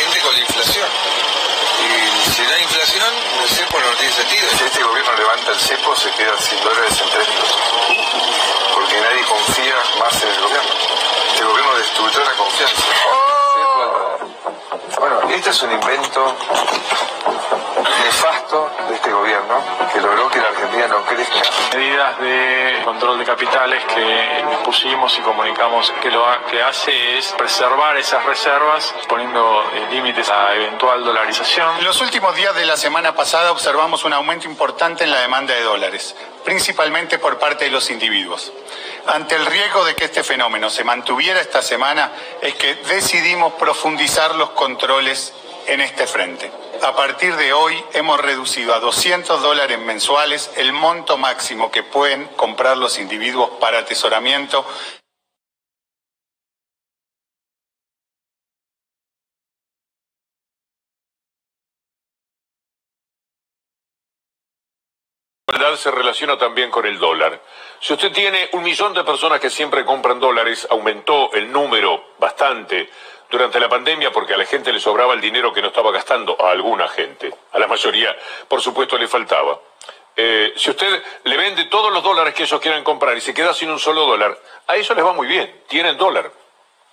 gente con la inflación. Y si no hay inflación, el cepo no tiene sentido. Si este gobierno levanta el cepo, se queda sin dólares en tres minutos. Porque nadie confía más en el gobierno. Este gobierno destruyó la confianza. Bueno, este es un invento que logró que la Argentina no crezca. Medidas de control de capitales que pusimos y comunicamos que lo que hace es preservar esas reservas poniendo eh, límites a eventual dolarización. En los últimos días de la semana pasada observamos un aumento importante en la demanda de dólares, principalmente por parte de los individuos. Ante el riesgo de que este fenómeno se mantuviera esta semana, es que decidimos profundizar los controles en este frente. A partir de hoy hemos reducido a 200 dólares mensuales el monto máximo que pueden comprar los individuos para atesoramiento se relaciona también con el dólar. Si usted tiene un millón de personas que siempre compran dólares, aumentó el número bastante durante la pandemia porque a la gente le sobraba el dinero que no estaba gastando, a alguna gente, a la mayoría, por supuesto, le faltaba. Eh, si usted le vende todos los dólares que ellos quieran comprar y se queda sin un solo dólar, a ellos les va muy bien, tienen dólar.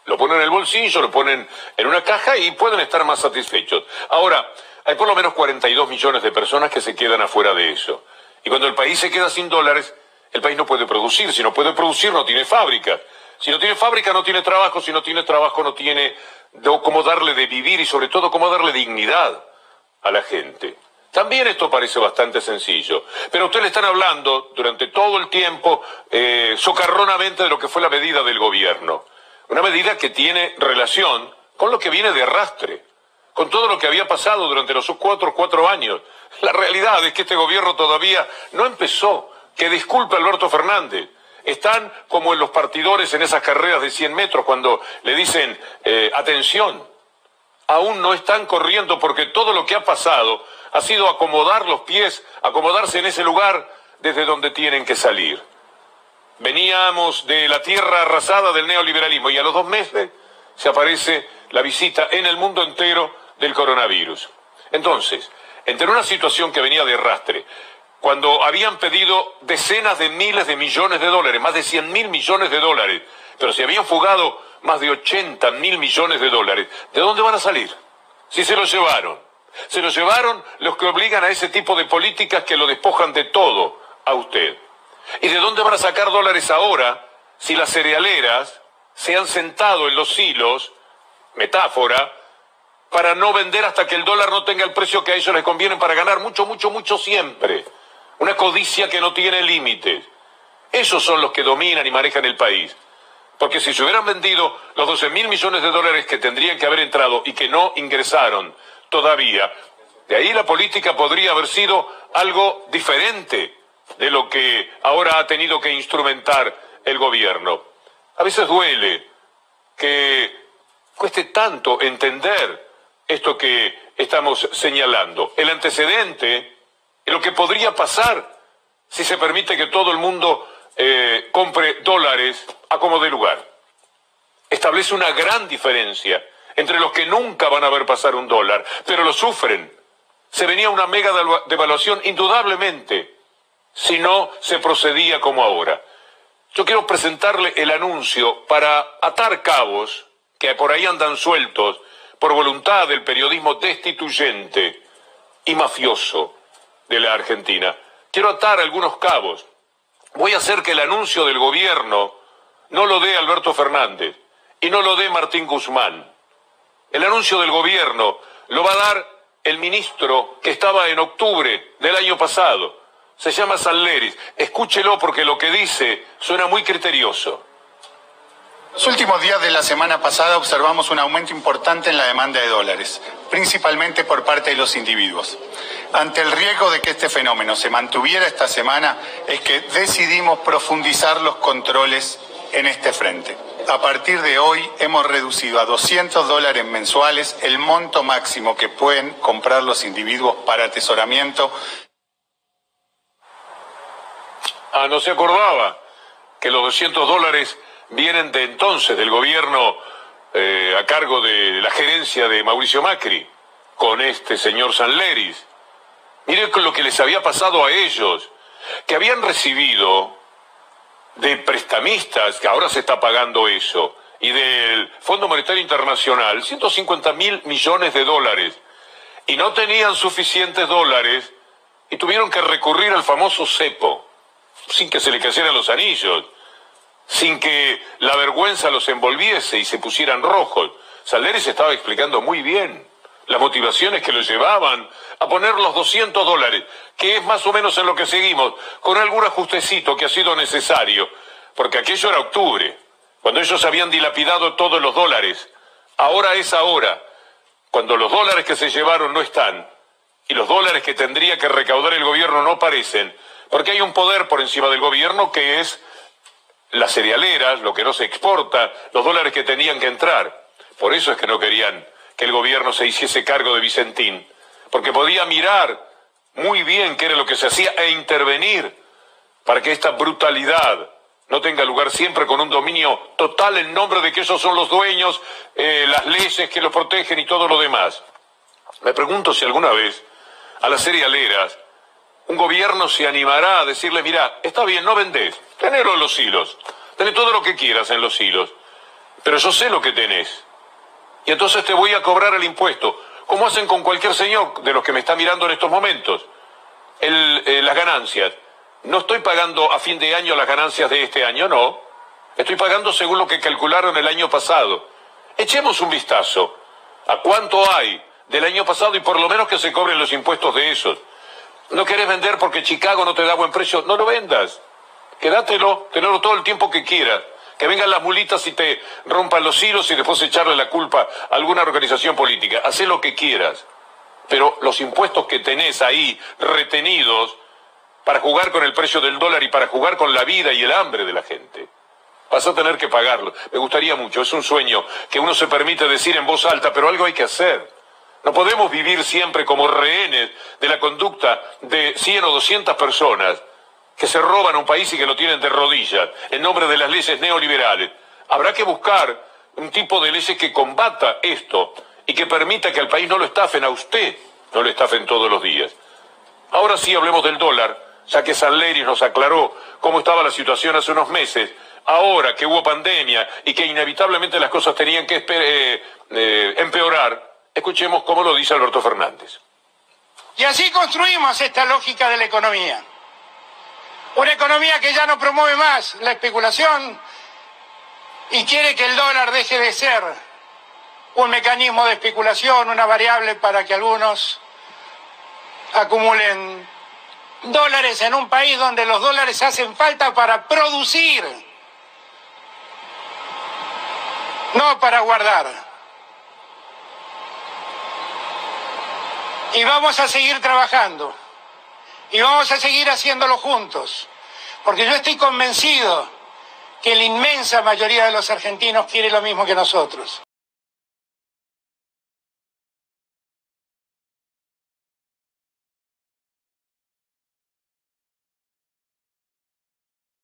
Lo ponen en el bolsillo, lo ponen en una caja y pueden estar más satisfechos. Ahora, hay por lo menos 42 millones de personas que se quedan afuera de eso. Y cuando el país se queda sin dólares, el país no puede producir. Si no puede producir, no tiene fábrica. Si no tiene fábrica, no tiene trabajo. Si no tiene trabajo, no tiene cómo darle de vivir y sobre todo cómo darle dignidad a la gente. También esto parece bastante sencillo, pero ustedes le están hablando durante todo el tiempo eh, socarronamente de lo que fue la medida del gobierno. Una medida que tiene relación con lo que viene de arrastre, con todo lo que había pasado durante los cuatro, cuatro años. La realidad es que este gobierno todavía no empezó. Que disculpe Alberto Fernández, están como en los partidores en esas carreras de 100 metros cuando le dicen eh, atención. Aún no están corriendo porque todo lo que ha pasado ha sido acomodar los pies, acomodarse en ese lugar desde donde tienen que salir. Veníamos de la tierra arrasada del neoliberalismo y a los dos meses se aparece la visita en el mundo entero del coronavirus. Entonces, entre una situación que venía de arrastre, cuando habían pedido decenas de miles de millones de dólares, más de 100 mil millones de dólares, pero se habían fugado más de 80 mil millones de dólares, ¿de dónde van a salir? Si se los llevaron. Se los llevaron los que obligan a ese tipo de políticas que lo despojan de todo a usted. ¿Y de dónde van a sacar dólares ahora si las cerealeras se han sentado en los hilos, metáfora, para no vender hasta que el dólar no tenga el precio que a ellos les conviene para ganar mucho, mucho, mucho siempre? Una codicia que no tiene límites. Esos son los que dominan y manejan el país. Porque si se hubieran vendido los 12 mil millones de dólares que tendrían que haber entrado y que no ingresaron todavía, de ahí la política podría haber sido algo diferente de lo que ahora ha tenido que instrumentar el gobierno. A veces duele que cueste tanto entender esto que estamos señalando. El antecedente lo que podría pasar si se permite que todo el mundo eh, compre dólares a como de lugar. Establece una gran diferencia entre los que nunca van a ver pasar un dólar, pero lo sufren. Se venía una mega devaluación indudablemente si no se procedía como ahora. Yo quiero presentarle el anuncio para atar cabos que por ahí andan sueltos por voluntad del periodismo destituyente y mafioso de la Argentina. Quiero atar algunos cabos. Voy a hacer que el anuncio del gobierno no lo dé Alberto Fernández y no lo dé Martín Guzmán. El anuncio del gobierno lo va a dar el ministro que estaba en octubre del año pasado. Se llama Salleris. Escúchelo porque lo que dice suena muy criterioso. Los últimos días de la semana pasada observamos un aumento importante en la demanda de dólares, principalmente por parte de los individuos. Ante el riesgo de que este fenómeno se mantuviera esta semana, es que decidimos profundizar los controles en este frente. A partir de hoy hemos reducido a 200 dólares mensuales el monto máximo que pueden comprar los individuos para atesoramiento. Ah, no se acordaba que los 200 dólares vienen de entonces, del gobierno eh, a cargo de la gerencia de Mauricio Macri, con este señor Sanleris. Miren lo que les había pasado a ellos, que habían recibido de prestamistas, que ahora se está pagando eso, y del Fondo Monetario Internacional, 150 mil millones de dólares, y no tenían suficientes dólares, y tuvieron que recurrir al famoso cepo, sin que se le cayeran los anillos, sin que la vergüenza los envolviese y se pusieran rojos. Salderes estaba explicando muy bien las motivaciones que lo llevaban a poner los 200 dólares, que es más o menos en lo que seguimos, con algún ajustecito que ha sido necesario, porque aquello era octubre, cuando ellos habían dilapidado todos los dólares. Ahora es ahora, cuando los dólares que se llevaron no están y los dólares que tendría que recaudar el gobierno no aparecen, porque hay un poder por encima del gobierno que es las cerealeras, lo que no se exporta, los dólares que tenían que entrar. Por eso es que no querían que el gobierno se hiciese cargo de Vicentín, porque podía mirar muy bien qué era lo que se hacía e intervenir para que esta brutalidad no tenga lugar siempre con un dominio total en nombre de que esos son los dueños, eh, las leyes que los protegen y todo lo demás. Me pregunto si alguna vez a las cerealeras un gobierno se animará a decirle, mira, está bien, no vendés, tenelo en los hilos, tenés todo lo que quieras en los hilos, pero yo sé lo que tenés. Y entonces te voy a cobrar el impuesto, como hacen con cualquier señor de los que me está mirando en estos momentos. Eh, las ganancias. No estoy pagando a fin de año las ganancias de este año, no. Estoy pagando según lo que calcularon el año pasado. Echemos un vistazo a cuánto hay del año pasado y por lo menos que se cobren los impuestos de esos. No querés vender porque Chicago no te da buen precio, no lo vendas. Quédatelo, tenelo todo el tiempo que quieras. Que vengan las mulitas y te rompan los hilos y después echarle la culpa a alguna organización política. Haz lo que quieras. Pero los impuestos que tenés ahí retenidos para jugar con el precio del dólar y para jugar con la vida y el hambre de la gente, vas a tener que pagarlo. Me gustaría mucho, es un sueño que uno se permite decir en voz alta, pero algo hay que hacer. No podemos vivir siempre como rehenes de la conducta de 100 o 200 personas que se roban un país y que lo tienen de rodillas en nombre de las leyes neoliberales. Habrá que buscar un tipo de leyes que combata esto y que permita que al país no lo estafen a usted, no lo estafen todos los días. Ahora sí hablemos del dólar, ya que Sanleris nos aclaró cómo estaba la situación hace unos meses. Ahora que hubo pandemia y que inevitablemente las cosas tenían que eh, eh, empeorar, escuchemos cómo lo dice Alberto Fernández. Y así construimos esta lógica de la economía. Una economía que ya no promueve más la especulación y quiere que el dólar deje de ser un mecanismo de especulación, una variable para que algunos acumulen dólares en un país donde los dólares hacen falta para producir, no para guardar. Y vamos a seguir trabajando. Y vamos a seguir haciéndolo juntos, porque yo estoy convencido que la inmensa mayoría de los argentinos quiere lo mismo que nosotros.